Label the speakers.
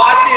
Speaker 1: பார்த்து